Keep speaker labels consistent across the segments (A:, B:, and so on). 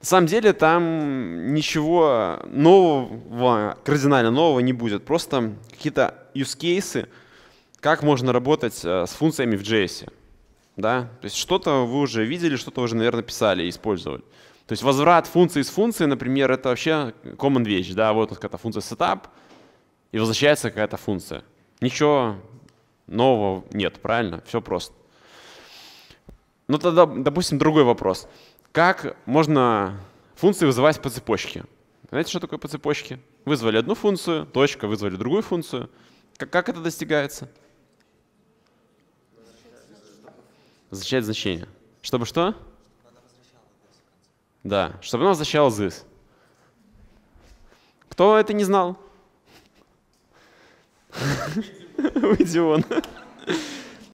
A: На самом деле там ничего нового, кардинально нового не будет. Просто какие-то use cases, как можно работать э, с функциями в JS. Да? То есть что-то вы уже видели, что-то уже, наверное, писали и использовали. То есть возврат функции из функции, например, это вообще common вещь. Да? Вот какая-то функция setup, и возвращается какая-то функция. Ничего нового нет, правильно? Все просто. Ну тогда, допустим, другой вопрос. Как можно функции вызывать по цепочке? Знаете, что такое по цепочке? Вызвали одну функцию, точка, вызвали другую функцию. Как, как это достигается? Возвращать значение. Чтобы что? Да, чтобы она возвращала this. Кто это не знал? Вон.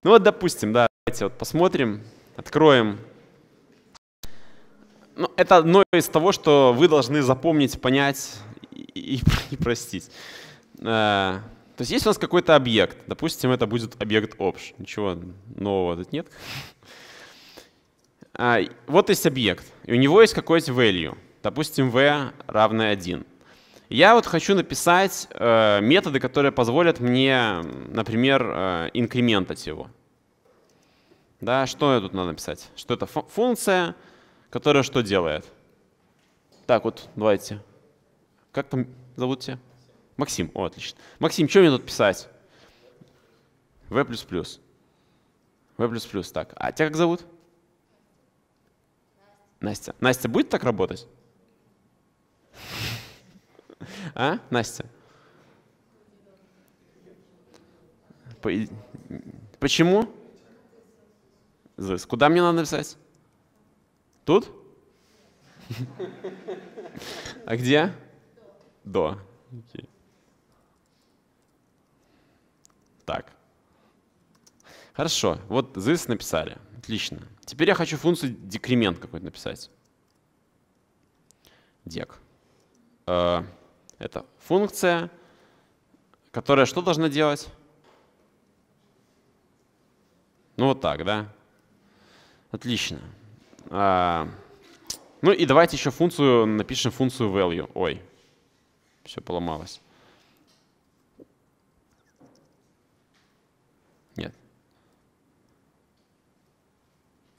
A: Ну вот, допустим, да, давайте вот посмотрим, откроем. Ну, это одно из того, что вы должны запомнить, понять и, и, и простить. Э, то есть есть у нас какой-то объект. Допустим, это будет объект общ. Ничего нового тут нет. А, вот есть объект, и у него есть какой-то value. Допустим, v равное 1. Я вот хочу написать э, методы, которые позволят мне, например, э, инкрементать его. Да, что я тут надо написать? Что это функция, которая что делает? Так вот, давайте. Как там зовут тебя? Максим. О, отлично. Максим, что мне тут писать? V++. V++, так. А тебя как зовут? Настя. Настя будет так работать? А, Настя? Почему? Куда мне надо написать? Тут? А где? До. Так. Хорошо. Вот this написали. Отлично. Теперь я хочу функцию декремент какой-то написать. Дек. Э, это функция, которая что должна делать? Ну вот так, да? Отлично. А, ну и давайте еще функцию, напишем функцию value. Ой, все поломалось. Нет.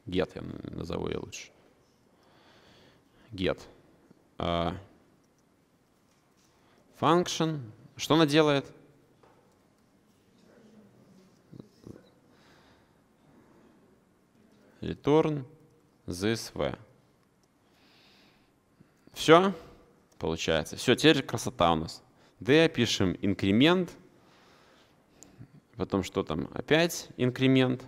A: Get я назову ее лучше. Get. Uh, function. Что она делает? Return v. Все, получается. Все, теперь красота у нас. D пишем инкремент. Потом что там? Опять инкремент.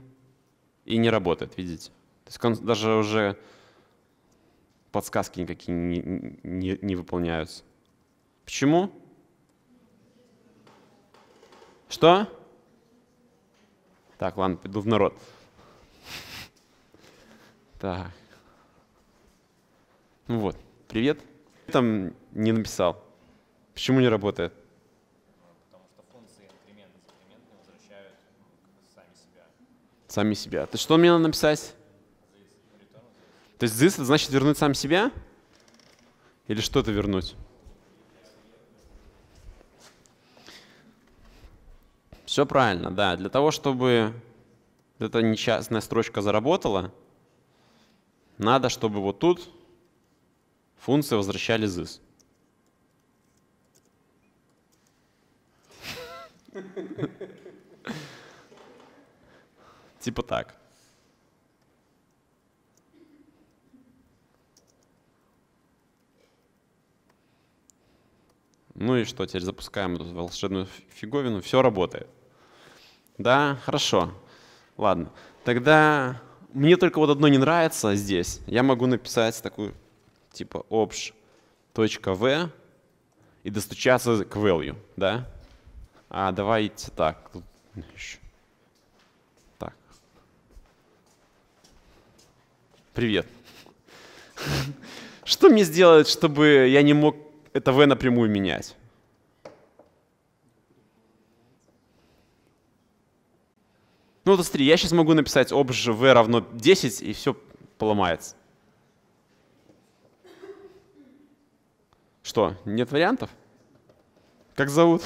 A: И не работает, видите? То есть даже уже подсказки никакие не, не, не выполняются. Почему? Что? Так, ладно, пойду в народ. Так. Ну вот, привет. Там не написал. Почему не работает?
B: Потому что функции инкремента с инкрементами возвращают сами себя.
A: Сами себя. Ты что мне надо написать? То есть this значит вернуть сам себя? Или что-то вернуть? Все правильно, да. Для того, чтобы эта несчастная строчка заработала, надо, чтобы вот тут функции возвращали this. Типа так. Ну и что, теперь запускаем эту волшебную фиговину, все работает. Да, хорошо. Ладно. Тогда мне только вот одно не нравится здесь. Я могу написать такую типа obj.v и достучаться к value, да? А давайте так. Так. Привет. Что мне сделать, чтобы я не мог это v напрямую менять? Ну вот смотри, я сейчас могу написать obj v равно 10, и все поломается. Что, нет вариантов? Как зовут?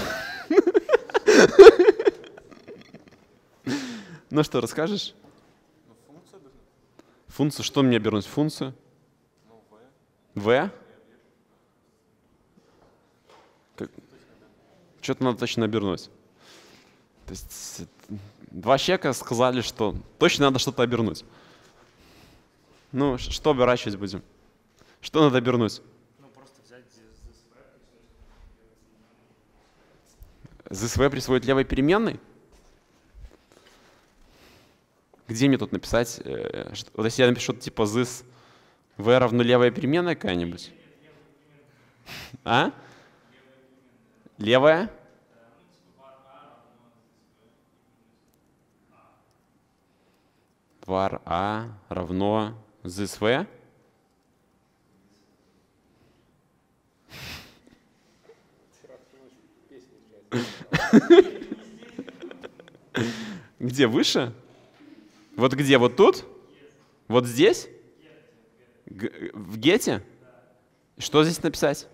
A: Ну что, расскажешь? Функцию, что мне обернуть? Функцию? В? Что-то надо точно обернуть. То есть два человека сказали, что точно надо что-то обернуть. Ну, что оборачивать будем? Что надо обернуть?
B: Ну, просто взять
A: ZSV присвоить левой переменной? Где мне тут написать? э, Вот если я напишу типа this v равно левая переменная какая-нибудь? А? Левая? Var a равно this v? Где выше? Вот где? Вот тут? Вот здесь? В гете? Что здесь написать?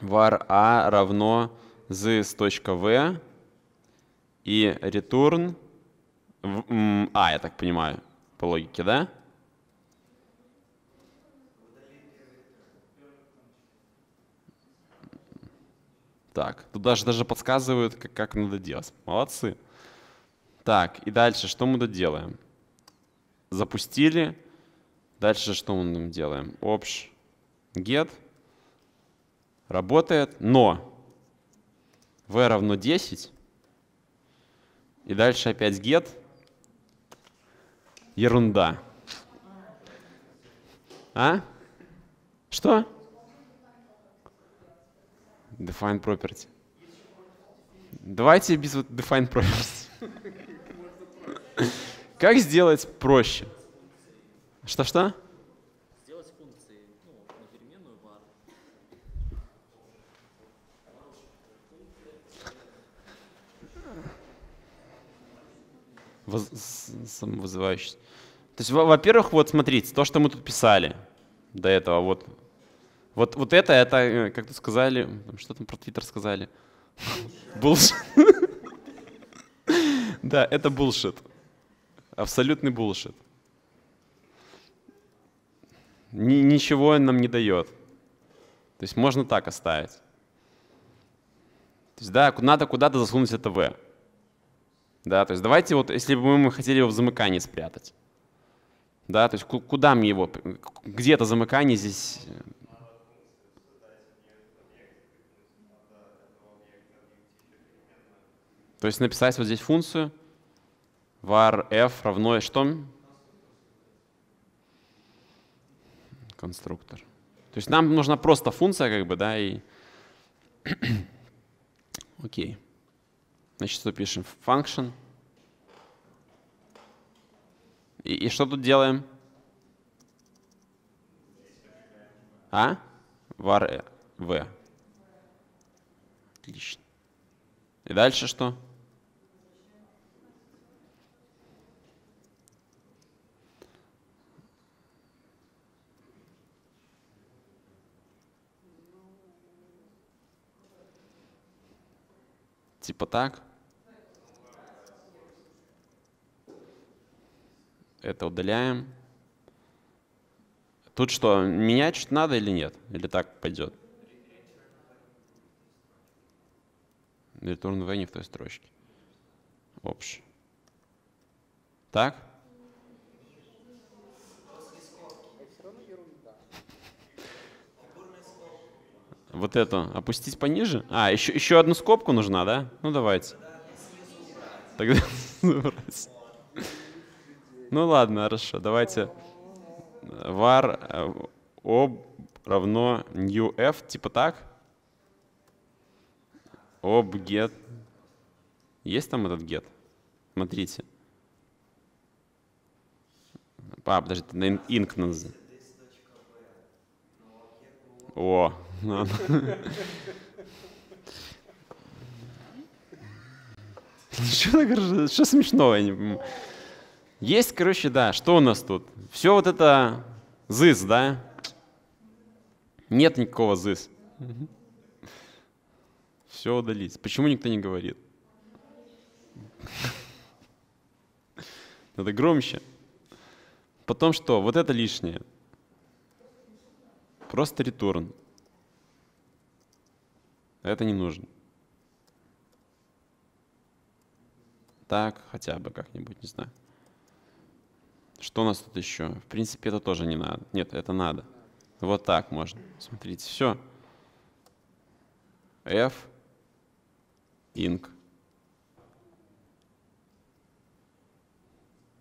A: var a равно this.v и return а, я так понимаю, по логике, да? Так, тут даже, даже подсказывают, как, как надо делать. Молодцы. Так, и дальше что мы тут делаем? Запустили. Дальше что мы там делаем? Obj get. Работает, но v равно 10. И дальше опять get. Ерунда. А? Что? Define property. Давайте без вот define property. Как сделать проще? Что-что?
B: сделать функции, ну, на переменную var.
A: Воз- самовызывающийся. То есть, во- во-первых, вот смотрите, то, что мы тут писали до этого, вот, вот, вот это, это, э, как то сказали, что там про Твиттер сказали? Булшит. Да, это булшит. Абсолютный булшит. Ни- Ничего нам не дает. То есть можно так оставить. То есть, да, надо куда-то засунуть это в. Да, то есть давайте вот, если бы мы хотели его в замыкании спрятать. Да, то есть ку- куда мне его, где это замыкание здесь? э, То есть написать вот здесь функцию var f равно что? Конструктор. То есть нам нужна просто функция, как бы, да, и... Окей. Значит, что пишем? Function. И, и что тут делаем? А? var э, v. Отлично. И дальше что? Типа так. Это удаляем. Тут что, менять что-то надо или нет? Или так пойдет? Return v не в той строчке. Общ. Так? Вот эту опустить пониже? А, еще, еще одну скобку нужна, да? Ну давайте. Тогда забрать. Ну ладно, хорошо. Давайте var э, ob равно new f, типа так. Ob get. Есть там этот get? Смотрите. А, подожди, на ин- inc надо. О, ладно. Что смешного? я не пойму. Есть, короче, да, что у нас тут? Все вот это зыс, да? Нет никакого this. Все удалить. Почему никто не говорит? Надо громче. Потом что? Вот это лишнее. Просто return. Это не нужно. Так, хотя бы как-нибудь, не знаю. Что у нас тут еще? В принципе, это тоже не надо. Нет, это надо. Вот так можно. Смотрите, все. F, inc.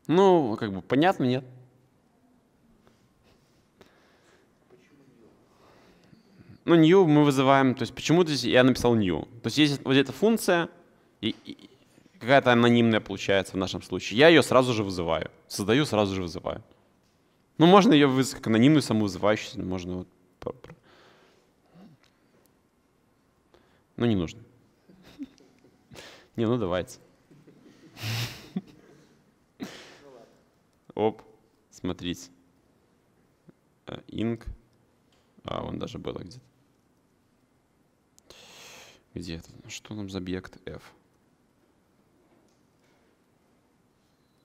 A: Ну, как бы понятно, нет? Ну, new мы вызываем, то есть почему здесь я написал new? То есть есть вот эта функция, и, и какая-то анонимная получается в нашем случае. Я ее сразу же вызываю. Создаю, сразу же вызываю. Ну, можно ее вызвать как анонимную самовызывающуюся, можно вот... Ну, не нужно. Не, ну давайте. Оп, смотрите. Инк. А, он даже было где-то. Где это? Что нам за объект f?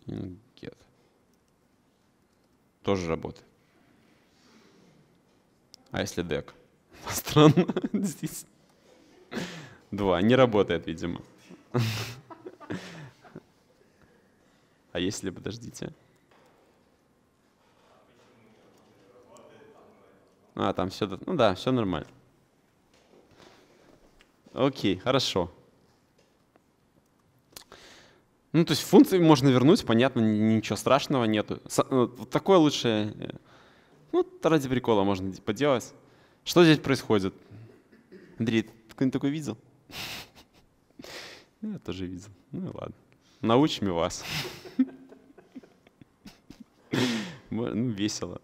A: Get. Тоже работает. А если deck? Странно здесь. Два. Не работает, видимо. А если, подождите. А, там все, ну да, все нормально. Окей, хорошо. Ну, то есть функции можно вернуть, понятно, ничего страшного нету. Ну, такое лучше, э, ну, ради прикола можно поделать. Что здесь происходит? Андрей, кто-нибудь такой видел? Я тоже видел. Ну ладно. Научим вас. Ну, весело.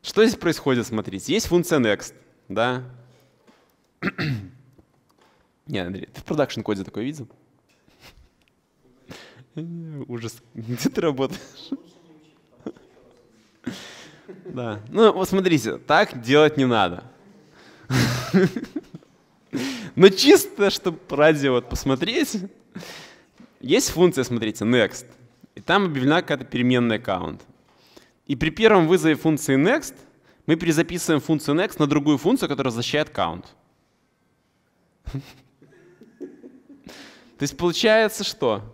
A: Что здесь происходит, смотрите. Есть функция next, да? Не, Андрей, ты в продакшн коде такое видел? Ужас. Где ты работаешь? Да. Ну, вот смотрите, так делать не надо. Но чисто, чтобы ради вот посмотреть, есть функция, смотрите, next. И там объявлена какая-то переменная аккаунт. И при первом вызове функции next мы перезаписываем функцию next на другую функцию, которая возвращает count. То есть получается что?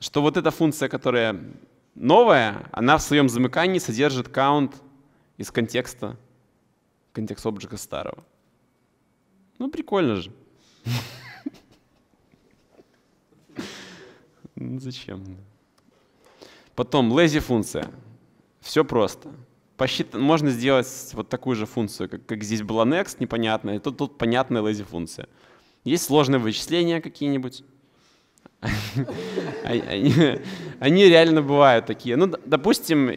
A: Что вот эта функция, которая новая, она в своем замыкании содержит count из контекста, контекст объекта старого. Ну, прикольно же. Ну, зачем? Потом lazy функция. Все просто. Посчит... Можно сделать вот такую же функцию, как, как здесь была next, непонятная, и тут, тут понятная lazy функция. Есть сложные вычисления какие-нибудь. Они реально бывают такие. Ну, допустим,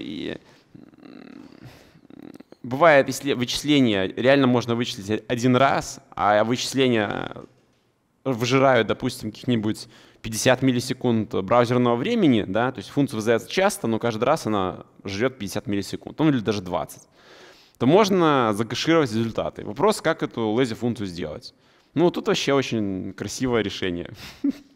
A: бывает, если вычисления реально можно вычислить один раз, а вычисления выжирают, допустим, каких-нибудь 50 миллисекунд браузерного времени, да, то есть функция вызывается часто, но каждый раз она жрет 50 миллисекунд, ну или даже 20, то можно закэшировать результаты. Вопрос, как эту lazy функцию сделать. Ну, тут вообще очень красивое решение.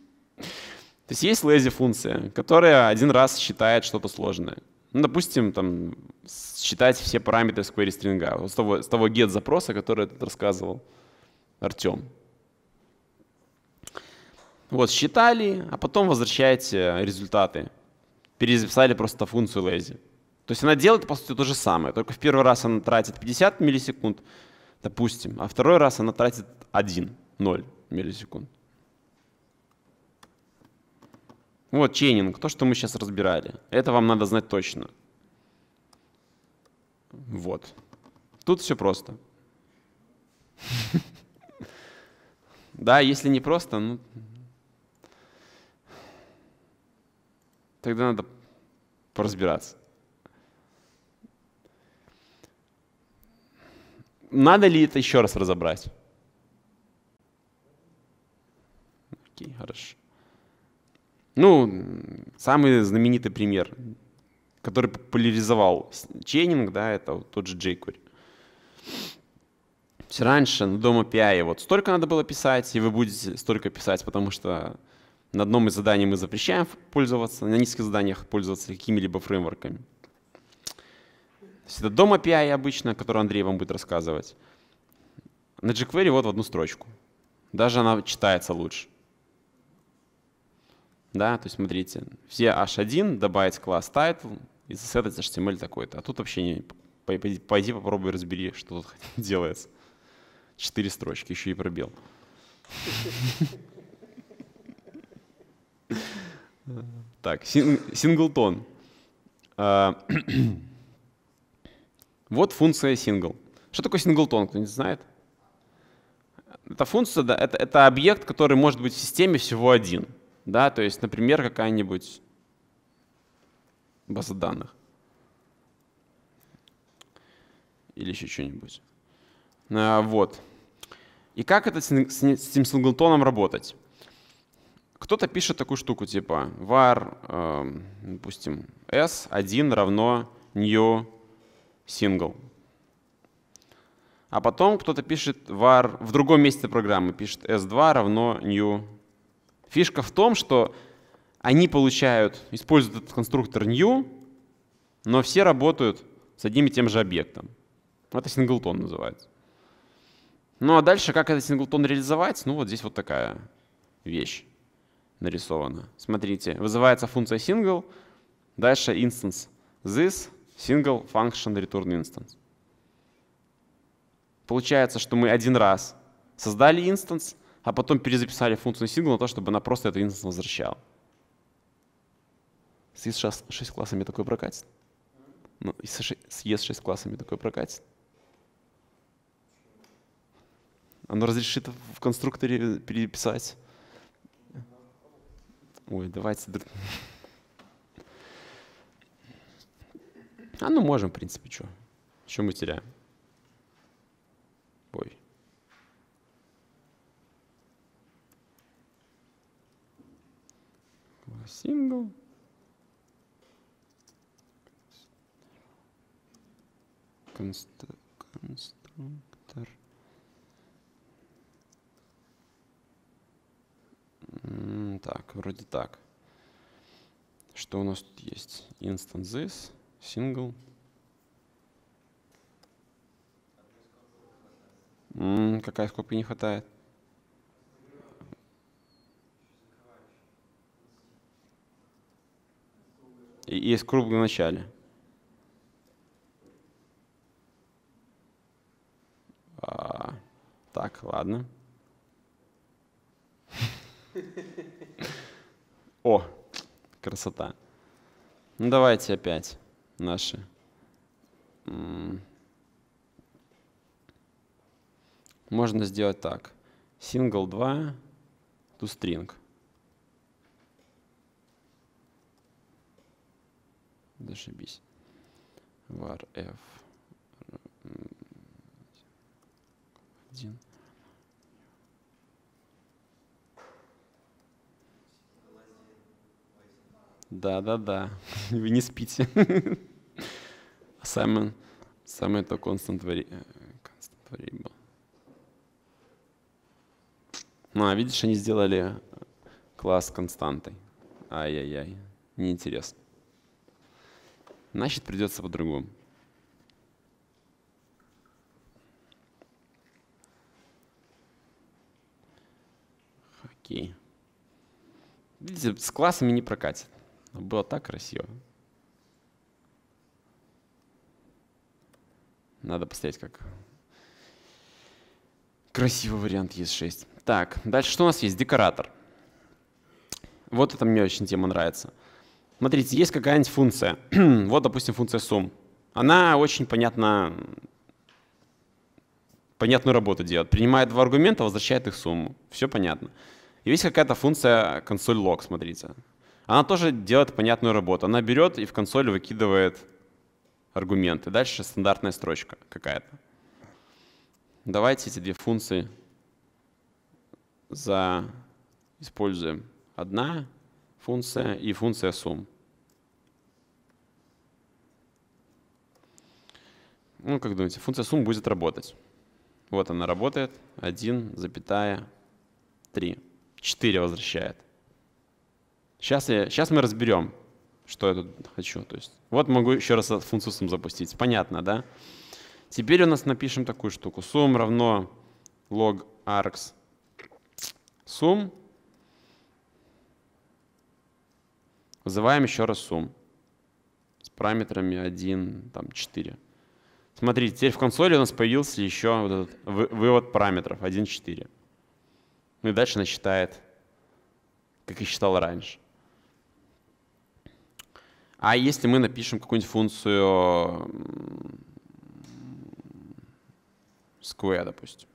A: То есть есть lazy функция, которая один раз считает что-то сложное. Ну, допустим, там, считать все параметры с query string, с того, с того get запроса, который я рассказывал Артем. Вот, считали, а потом возвращаете результаты. Перезаписали просто функцию lazy. То есть она делает, по сути, то же самое, только в первый раз она тратит 50 миллисекунд, допустим, а второй раз она тратит 1, 0 миллисекунд. Вот чейнинг, то, что мы сейчас разбирали. Это вам надо знать точно. Вот. Тут все просто. Да, если не просто, ну, тогда надо поразбираться. Надо ли это еще раз разобрать? Окей, хорошо. Ну, самый знаменитый пример, который популяризовал чейнинг, да, это вот тот же jQuery. есть раньше на дом API вот столько надо было писать, и вы будете столько писать, потому что на одном из заданий мы запрещаем пользоваться, на низких заданиях пользоваться какими-либо фреймворками. То есть это дом API обычно, который Андрей вам будет рассказывать. На jQuery вот в одну строчку. Даже она читается лучше. Да, то есть смотрите, все h1, добавить класс title и засетать HTML такой-то. А тут вообще не, пойди, пойди попробуй разбери, что тут делается. Четыре строчки, еще и пробел. Так, синглтон. А, вот функция single. Что такое синглтон, кто-нибудь знает? Это функция, да, это, это объект, который может быть в системе всего один. Да, то есть, например, какая-нибудь база данных. Или еще что-нибудь. А, вот. И как это с этим синглтоном работать? Кто-то пишет такую штуку типа var, э, допустим, s1 равно new single. А потом кто-то пишет var в другом месте программы, пишет s2 равно new. Фишка в том, что они получают, используют этот конструктор new, но все работают с одним и тем же объектом. Это синглтон называется. Ну а дальше, как этот синглтон реализовать? Ну вот здесь вот такая вещь нарисована. Смотрите, вызывается функция single, дальше instance this, single function return instance. Получается, что мы один раз создали instance, а потом перезаписали функцию single на то, чтобы она просто этот instance возвращала. С ES6 классами такой прокатит? Ну, с ES6 классами такой прокатит? Оно разрешит в конструкторе переписать. Ой, давайте... А ну можем, в принципе, что? Что мы теряем? Ой. Сингл. Конструктор. Так, вроде так. Что у нас тут есть? Instance this, single. М какая скобка не хватает? Есть круг в начале. А, так, ладно. О, красота. Ну давайте опять наши. Можно сделать так. Single 2 to string. Зашибись. var f 1 Да, да, да. Вы не спите. Самое, самое то constant, vari... constant variable. Ну, а видишь, они сделали класс константой. Ай-яй-яй, неинтересно. Значит, придется по-другому. Окей. Видите, с классами не прокатит. Было так красиво. Надо посмотреть, как красивый вариант ES6. Так, дальше что у нас есть? Декоратор. Вот это мне очень тема нравится. Смотрите, есть какая-нибудь функция. вот, допустим, функция sum. Она очень понятно, понятную работу делает. Принимает два аргумента, возвращает их сумму. Все понятно. И есть какая-то функция консоль log, смотрите. Она тоже делает понятную работу. Она берет и в консоль выкидывает аргументы. Дальше стандартная строчка какая-то. Давайте эти две функции за используем. Одна функция и функция sum. Ну, как думаете, функция sum будет работать? Вот она работает. 1,3. 4 возвращает. Сейчас, я, сейчас мы разберем, что я тут хочу. То есть, вот могу еще раз функцию sum запустить. Понятно, да? Теперь у нас напишем такую штуку. Sum равно log args sum. Вызываем еще раз sum с параметрами 1, там 4. Смотрите, теперь в консоли у нас появился еще вот этот вывод параметров 1.4. Ну и дальше она считает, как и считал раньше. А если мы напишем какую-нибудь функцию square, допустим.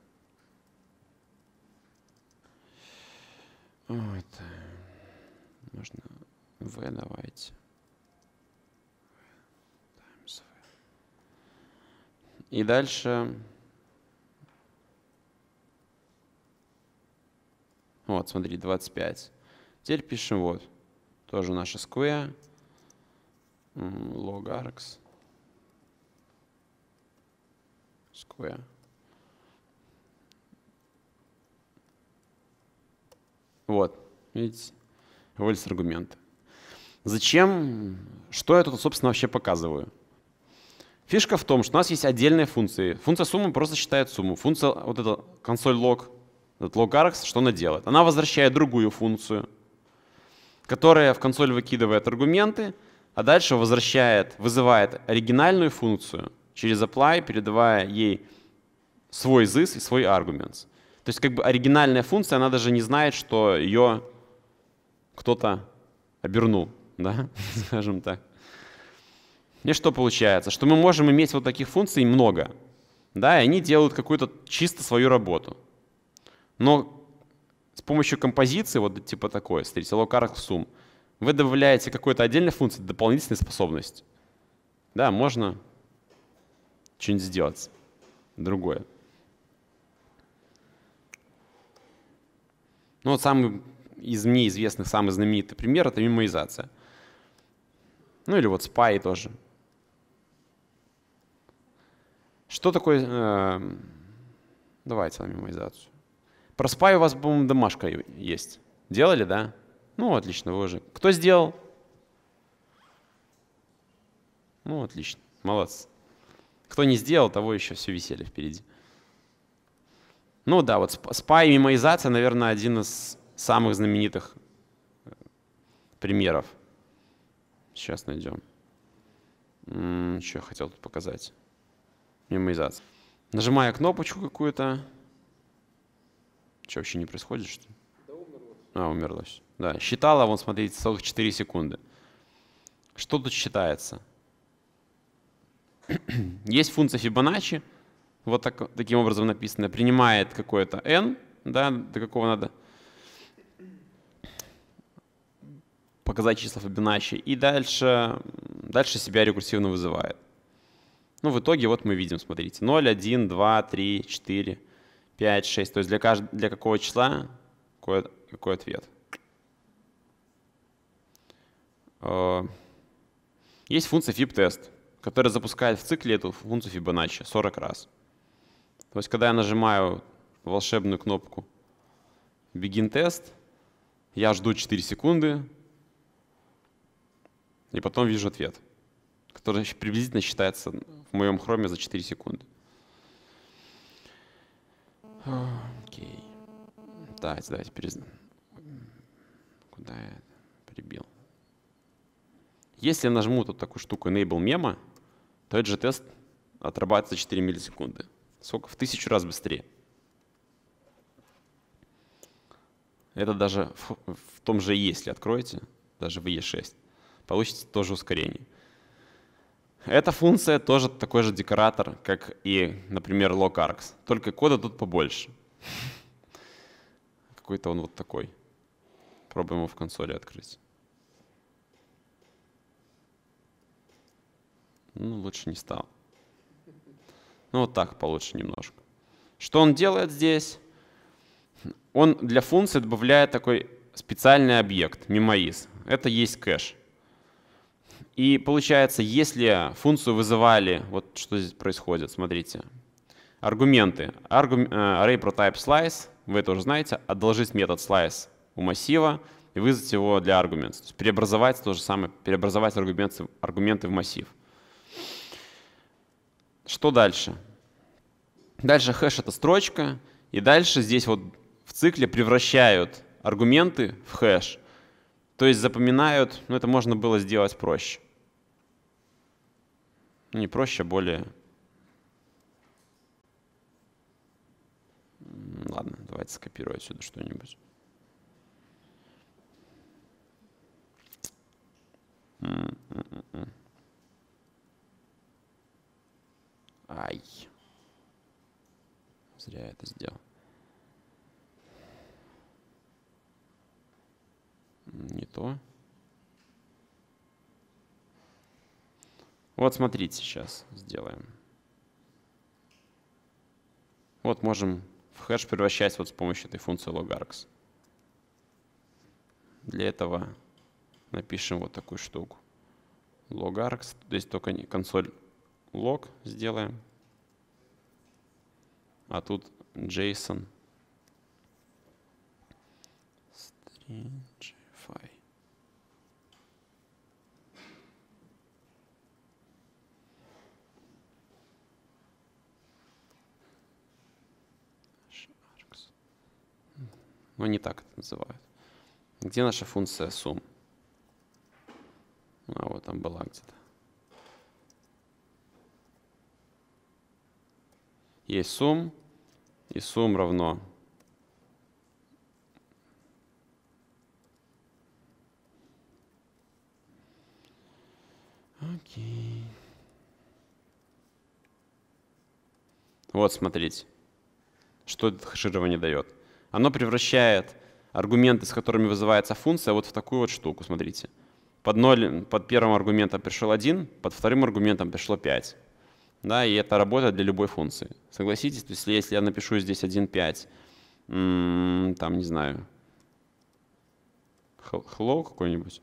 A: Вот. Можно v давайте. И дальше... Вот, смотри, 25. Теперь пишем вот. Тоже наша square. Log args. Square. Вот, видите, выводятся аргументы. Зачем, что я тут, собственно, вообще показываю? Фишка в том, что у нас есть отдельные функции. Функция суммы просто считает сумму. Функция, вот эта консоль log, этот logargs, что она делает? Она возвращает другую функцию, которая в консоль выкидывает аргументы, а дальше возвращает, вызывает оригинальную функцию через apply, передавая ей свой this и свой arguments. То есть как бы оригинальная функция, она даже не знает, что ее кто-то обернул, да, скажем так. И что получается? Что мы можем иметь вот таких функций много, да, и они делают какую-то чисто свою работу. Но с помощью композиции, вот типа такой, смотрите, localc sum, вы добавляете какой-то отдельной функции дополнительной способность. Да, можно что-нибудь сделать другое. Ну вот самый из мне известных, самый знаменитый пример — это мемоизация. Ну или вот spy тоже. Что такое... Э, давайте с мемоизацию. Про спай у вас, по-моему, домашка есть. Делали, да? Ну, отлично, вы уже. Кто сделал? Ну, отлично, молодцы. Кто не сделал, того еще все веселье впереди. Ну да, вот спай и мемоизация, наверное, один из самых знаменитых э, примеров. Сейчас найдем. Я хотел тут показать мемоизация. Нажимаю кнопочку какую-то. Что, вообще не происходит, что ли? А, умерло. Да, считала, вон, смотрите, целых 4 секунды. Что тут считается? Есть функция Fibonacci, вот так, таким образом написано, принимает какое-то n, да, до какого надо показать числа Fibonacci, и дальше, дальше себя рекурсивно вызывает. Ну, в итоге вот мы видим, смотрите, 0, 1, 2, 3, 4, 5, 6. То есть для, кажд... для какого числа какой, какой ответ. Э, есть функция fib-тест, которая запускает в цикле эту функцию Fibonacci 40 раз. То есть когда я нажимаю волшебную кнопку Begin Test, я жду 4 секунды, и потом вижу ответ который приблизительно считается в моем хроме за 4 секунды. Окей. Давайте, давайте перез... Куда я прибил? Если я нажму тут такую штуку Enable мема, то этот же тест отрабатывает за 4 миллисекунды. Сколько? В тысячу раз быстрее. Это даже в, в том же если откроете, даже в E6, получите тоже ускорение. Эта функция тоже такой же декоратор, как и, например, locArgs, только кода тут побольше. Какой-то он вот такой. Пробуем его в консоли открыть. Ну, лучше не стал. Ну, вот так получше немножко. Что он делает здесь? Он для функции добавляет такой специальный объект, memois. Это есть кэш. И получается, если функцию вызывали, вот что здесь происходит, смотрите. Аргументы. Аргум, э, array protype slice, вы это уже знаете, отложить метод slice у массива и вызвать его для аргументов. То есть преобразовать то же самое, преобразовать аргументы, аргументы в массив. Что дальше? Дальше хэш — это строчка, и дальше здесь вот в цикле превращают аргументы в хэш. То есть запоминают, ну это можно было сделать проще. Не проще, а более... Ладно, давайте скопирую отсюда что-нибудь. Ай. Зря я это сделал. Не то. Вот смотрите, сейчас сделаем. Вот можем в хэш превращать вот с помощью этой функции logargs. Для этого напишем вот такую штуку. logargs, здесь только не консоль log сделаем, а тут JSON. Stringify. Но не так это называют. Где наша функция sum? А вот там была где-то. Есть sum, и sum равно Окей. Вот, смотрите, что это хеширование дает. Оно превращает аргументы, с которыми вызывается функция, вот в такую вот штуку, смотрите. Под, 0, под первым аргументом пришел 1, под вторым аргументом пришло 5. Да, и это работает для любой функции. Согласитесь, то есть если я напишу здесь 1.5, там, не знаю, hello какой-нибудь,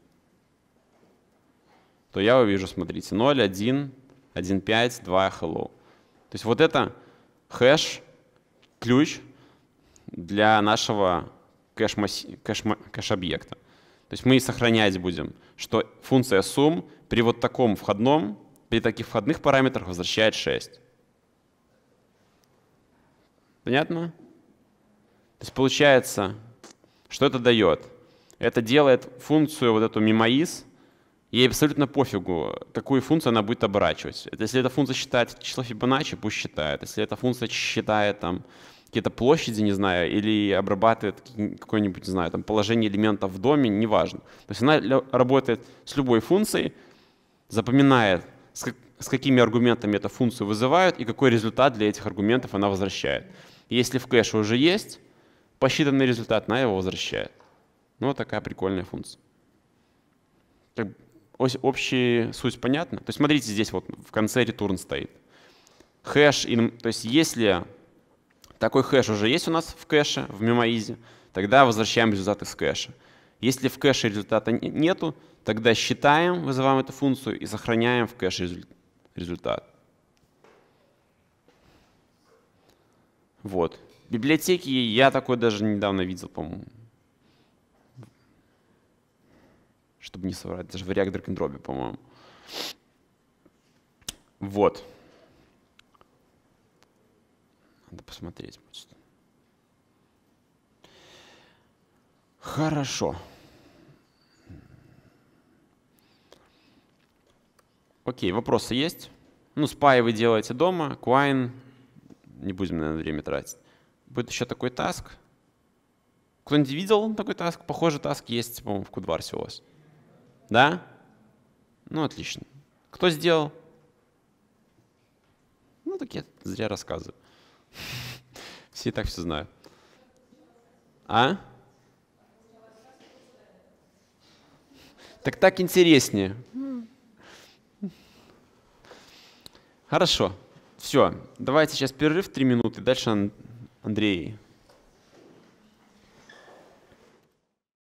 A: то я увижу, смотрите, 0, 1, 1.5, 2, hello. То есть вот это хэш, ключ для нашего кэш-объекта. То есть мы сохранять будем, что функция sum при вот таком входном, при таких входных параметрах возвращает 6. Понятно? То есть получается, что это дает? Это делает функцию вот эту memois, ей абсолютно пофигу, какую функцию она будет оборачивать. Это если эта функция считает число Фибоначчи, пусть считает. Если эта функция считает там какие-то площади, не знаю, или обрабатывает какое-нибудь, не знаю, там положение элементов в доме, неважно. То есть она работает с любой функцией, запоминает, с, как, с какими аргументами эту функцию вызывают и какой результат для этих аргументов она возвращает. Если в кэше уже есть посчитанный результат, она его возвращает. Ну, вот такая прикольная функция. Как, общая суть понятна? То есть смотрите, здесь вот в конце return стоит. Хэш, то есть если такой хэш уже есть у нас в кэше, в memoize, тогда возвращаем результат из кэша. Если в кэше результата нету, тогда считаем, вызываем эту функцию и сохраняем в кэше результат. Вот. Библиотеки я такой даже недавно видел, по-моему. Чтобы не соврать, даже в React Drag по-моему. Вот. Надо посмотреть будет. Хорошо. Окей, вопросы есть? Ну, спай вы делаете дома, Quine, не будем, наверное, время тратить. Будет еще такой таск. Кто-нибудь видел такой таск? Похожий таск есть, по-моему, в Кудварсе у вас. Да? Ну, отлично. Кто сделал? Ну, так я зря рассказываю. Все и так все знают. А? Так так интереснее. Хорошо. Все. Давайте сейчас перерыв три минуты. Дальше Андрей